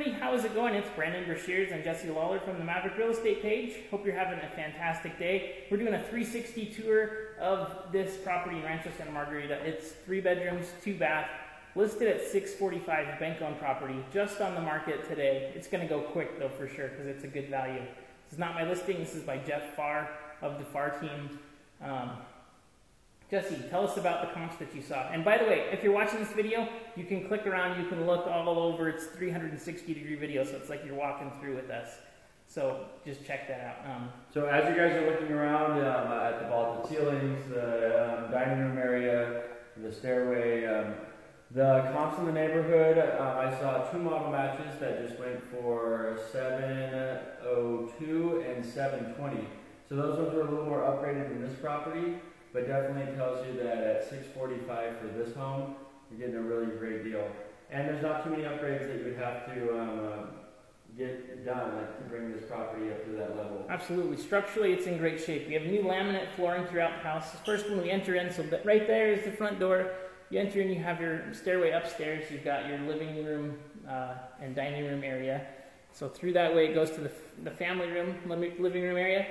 everybody, how is it going? It's Brandon Brashears and Jesse Lawler from the Maverick Real Estate page. Hope you're having a fantastic day. We're doing a 360 tour of this property in Rancho Santa Margarita. It's three bedrooms, two bath, listed at 645 bank owned property, just on the market today. It's going to go quick though for sure because it's a good value. This is not my listing. This is by Jeff Farr of the Farr team. Um, Jesse, tell us about the comps that you saw. And by the way, if you're watching this video, you can click around, you can look all over. It's 360 degree video, so it's like you're walking through with us. So just check that out. Um, So as you guys are looking around um, at the vaulted ceilings, the um, dining room area, the stairway, um, the comps in the neighborhood, um, I saw two model matches that just went for 702 and 720. So those ones were a little more upgraded than this property, but definitely tells you that at 645 for this home, you're getting a really great deal. And there's not too many upgrades that you would have to um, uh, get done like, to bring this property up to that level. Absolutely. Structurally, it's in great shape. We have new laminate flooring throughout the house. First, when we enter in, so right there is the front door. You enter in, you have your stairway upstairs. You've got your living room uh, and dining room area. So through that way, it goes to the, the family room, living room area,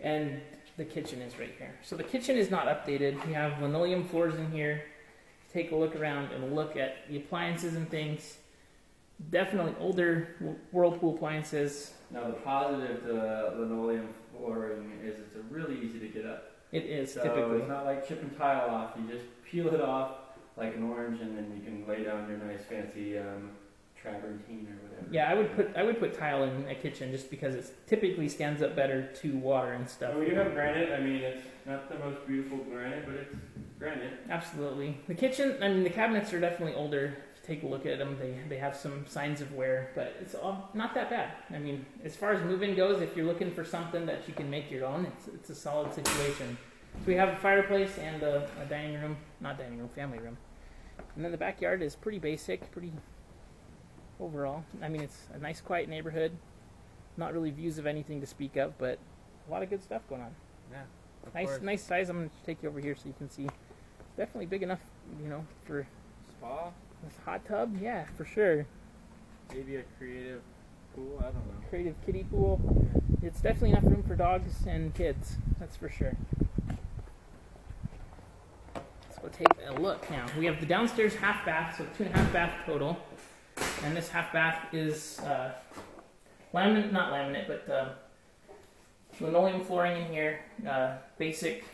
and the kitchen is right here. So the kitchen is not updated. We have linoleum floors in here. Take a look around and look at the appliances and things. Definitely older Whirlpool appliances. Now the positive to linoleum flooring is it's really easy to get up. It is So typically. it's not like chipping tile off. You just peel it off like an orange, and then you can lay down your nice fancy um, travertine or whatever. Yeah, I would put I would put tile in a kitchen just because it typically stands up better to water and stuff. And we do have granite. I mean, it's not the most beautiful granite, but it's granite. Absolutely. The kitchen, I mean, the cabinets are definitely older. Take a look at them. They they have some signs of wear, but it's all not that bad. I mean, as far as moving goes, if you're looking for something that you can make your own, it's it's a solid situation. So we have a fireplace and a, a dining room, not dining room, family room, and then the backyard is pretty basic, pretty overall. I mean, it's a nice, quiet neighborhood. Not really views of anything to speak of, but a lot of good stuff going on. Yeah. Nice, course. nice size. I'm gonna take you over here so you can see. Definitely big enough, you know, for spa. this hot tub. Yeah, for sure. Maybe a creative pool. I don't know. Creative kiddie pool. It's definitely enough room for dogs and kids. That's for sure. Let's go take a look now. We have the downstairs half bath, so two and a half bath total, and this half bath is uh, laminate, not laminate, but uh, linoleum flooring in here. Uh, basic,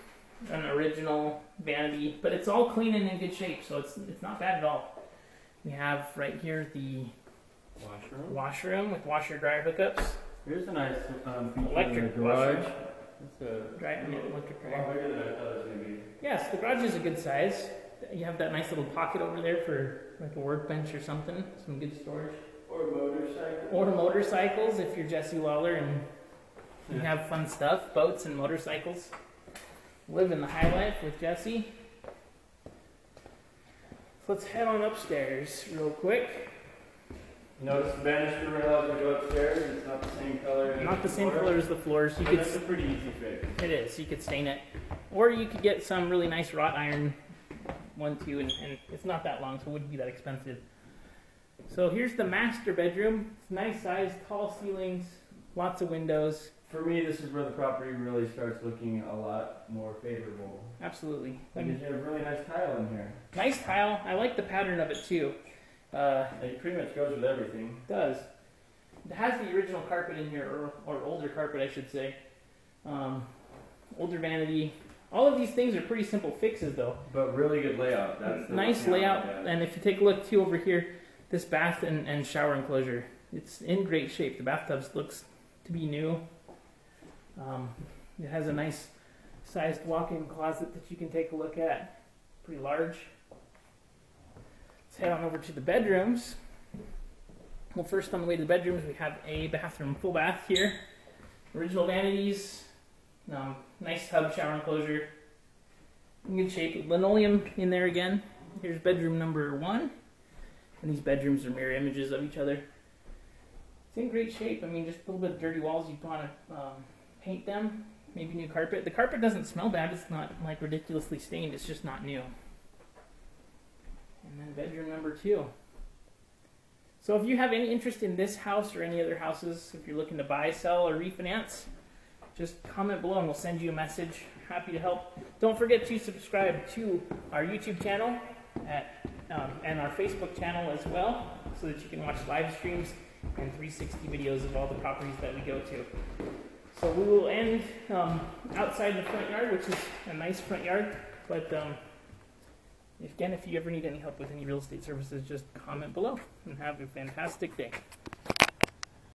an original vanity, but it's all clean and in good shape, so it's it's not bad at all. We have right here the Washroom. washroom with washer dryer hookups. Here's a nice um, Electric garage. a Dry, electric dryer. than I thought it was gonna be. Yes, the garage is a good size. You have that nice little pocket over there for like a workbench or something. Some good storage. Or motorcycle. Or motorcycles if you're Jesse Lawler and you Yeah. have fun stuff, boats and motorcycles. Living the high life with Jesse. So let's head on upstairs real quick. Notice the banister rail as we go upstairs. It's not the same color. as Not the same floor. color as the floors. You But could that's a pretty easy fix. It is. You could stain it, or you could get some really nice wrought iron one too, and, and it's not that long, so it wouldn't be that expensive. So here's the master bedroom. It's nice size, tall ceilings, lots of windows. For me, this is where the property really starts looking a lot more favorable. Absolutely. Because you have really nice tile in here. nice tile. I like the pattern of it too. Uh, It pretty much goes with everything. it does. It has the original carpet in here, or, or older carpet, I should say. Um, older vanity. All of these things are pretty simple fixes, though. But really good layout. That's nice layout. And if you take a look too over here, this bath and, and shower enclosure, it's in great shape. The bathtub looks to be new. Um, it has a nice sized walk-in closet that you can take a look at. Pretty large. Let's head on over to the bedrooms. Well, first on the way to the bedrooms, we have a bathroom, full bath here. Original vanities, um, nice tub shower enclosure, in good shape. Linoleum in there again. Here's bedroom number one. And these bedrooms are mirror images of each other. It's in great shape. I mean, just a little bit of dirty walls. You'd want to um, paint them. Maybe new carpet. The carpet doesn't smell bad. It's not like ridiculously stained. It's just not new. And then bedroom number two. So if you have any interest in this house or any other houses, if you're looking to buy, sell, or refinance, just comment below and we'll send you a message. Happy to help. Don't forget to subscribe to our YouTube channel at, um, and our Facebook channel as well, so that you can watch live streams and 360 videos of all the properties that we go to. So we will end um, outside the front yard, which is a nice front yard. But um, again, if you ever need any help with any real estate services, just comment below and have a fantastic day.